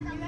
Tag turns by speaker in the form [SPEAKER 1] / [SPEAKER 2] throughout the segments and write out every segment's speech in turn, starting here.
[SPEAKER 1] Literally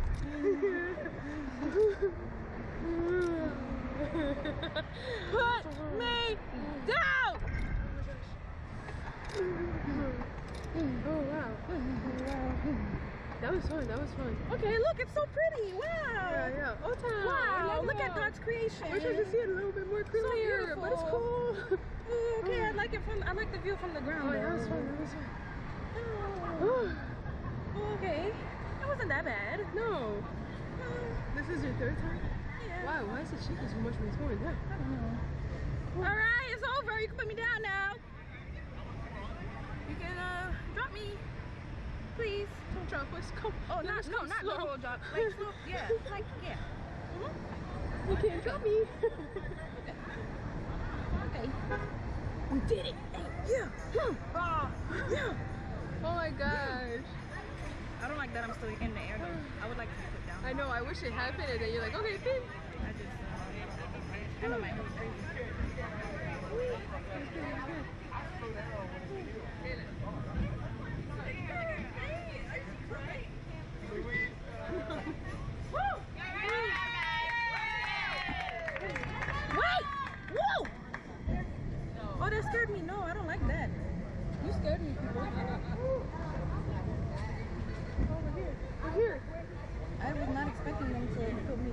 [SPEAKER 2] Put me
[SPEAKER 3] down!
[SPEAKER 2] Oh wow. That was fun, that was fun.
[SPEAKER 3] Okay, look, it's so pretty. Wow. Yeah,
[SPEAKER 2] yeah. Oh, time. Wow, look at God's
[SPEAKER 3] creation. I wish I could see
[SPEAKER 2] it a little bit more clear, but it's cool.
[SPEAKER 3] Mm, okay, I like it from I like the view from the ground. Oh, yeah, that though. was fun, that
[SPEAKER 2] was fun. Oh,
[SPEAKER 3] okay. Wasn't that bad.
[SPEAKER 2] no. This is your third time?
[SPEAKER 3] Yeah. Wow,
[SPEAKER 2] why is the chicken so much more going down?
[SPEAKER 3] All right, it's over. You can put me down now. You can uh drop me, please.
[SPEAKER 2] Don't drop us. Come. Oh, not no, not slow. literal drop.
[SPEAKER 3] Like slow, yeah, like yeah.
[SPEAKER 2] You can't drop me.
[SPEAKER 3] Okay.
[SPEAKER 2] We did it. Hey,
[SPEAKER 3] yeah. Ah, yeah.
[SPEAKER 2] Oh my gosh.
[SPEAKER 3] I don't like that I'm still in the air though. I would like to put down. I
[SPEAKER 2] know, I wish it happened and then you're like, okay, pin.
[SPEAKER 3] I just, uh, I know my! Oh, that scared me. No, I don't like that. You scared me.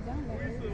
[SPEAKER 3] done.